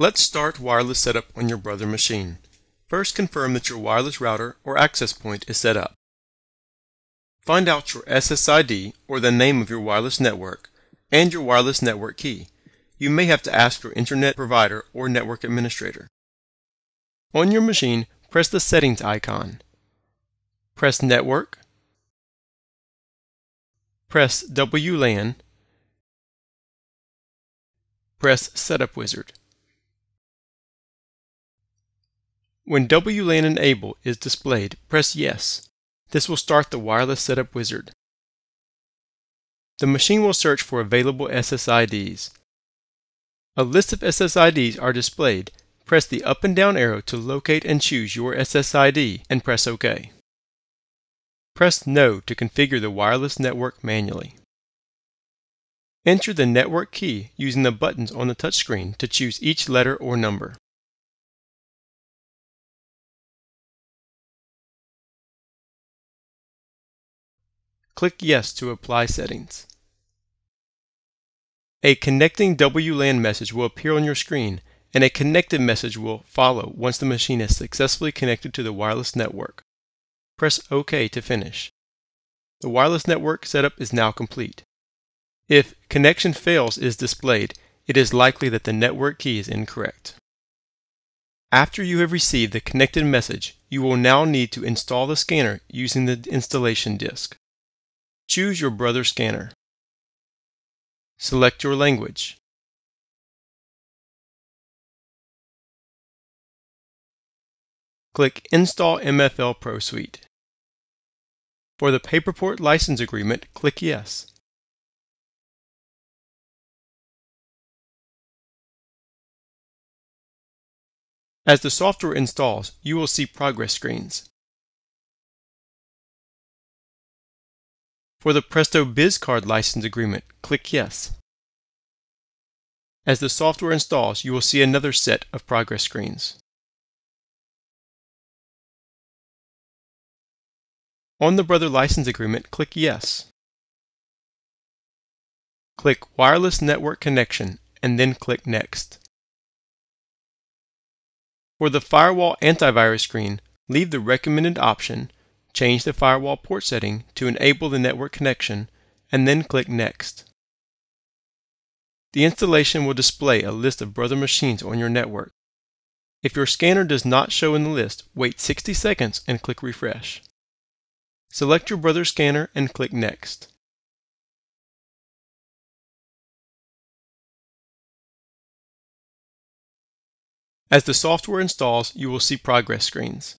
Let's start wireless setup on your Brother machine. First confirm that your wireless router or access point is set up. Find out your SSID or the name of your wireless network and your wireless network key. You may have to ask your internet provider or network administrator. On your machine, press the settings icon. Press network. Press WLAN. Press setup wizard. When WLAN Enable is displayed, press Yes. This will start the wireless setup wizard. The machine will search for available SSIDs. A list of SSIDs are displayed. Press the up and down arrow to locate and choose your SSID and press OK. Press No to configure the wireless network manually. Enter the network key using the buttons on the touchscreen to choose each letter or number. Click Yes to apply settings. A connecting WLAN message will appear on your screen and a connected message will follow once the machine is successfully connected to the wireless network. Press OK to finish. The wireless network setup is now complete. If connection fails is displayed, it is likely that the network key is incorrect. After you have received the connected message, you will now need to install the scanner using the installation disk. Choose your Brother scanner. Select your language. Click Install MFL Pro Suite. For the Paperport license agreement, click Yes. As the software installs, you will see progress screens. For the Presto BizCard license agreement, click Yes. As the software installs, you will see another set of progress screens. On the Brother license agreement, click Yes. Click Wireless Network Connection and then click Next. For the Firewall Antivirus screen, leave the recommended option change the firewall port setting to enable the network connection, and then click Next. The installation will display a list of Brother machines on your network. If your scanner does not show in the list, wait 60 seconds and click Refresh. Select your Brother scanner and click Next. As the software installs, you will see progress screens.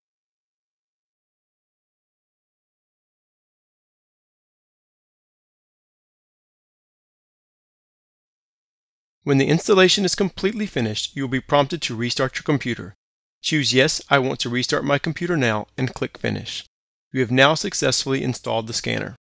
When the installation is completely finished, you will be prompted to restart your computer. Choose Yes, I want to restart my computer now and click Finish. You have now successfully installed the scanner.